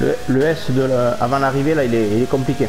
Le, S de la- avant l'arrivée, là, il est compliqué.